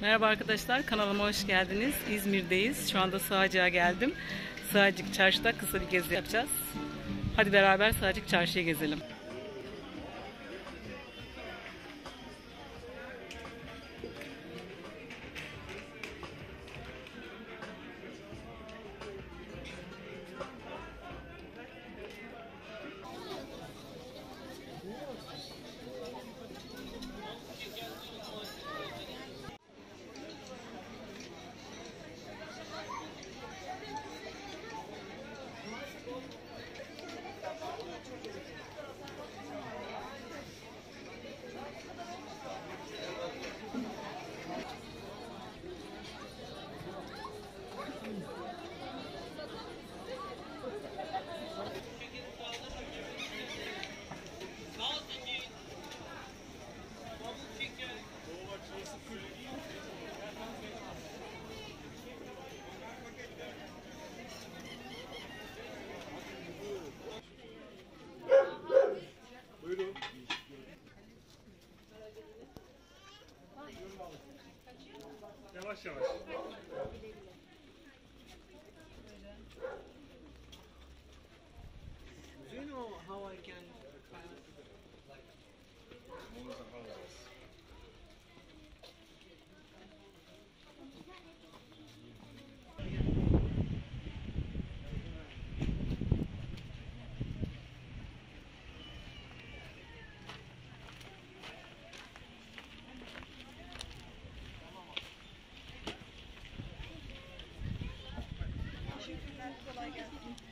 Merhaba arkadaşlar, kanalıma hoş geldiniz. İzmir'deyiz. Şu anda Sığacık'a geldim. Sığacık Çarşı'da kısa bir gezi yapacağız. Hadi beraber Sığacık Çarşı'ya gezelim. Yavaş yavaş. That's what I guess.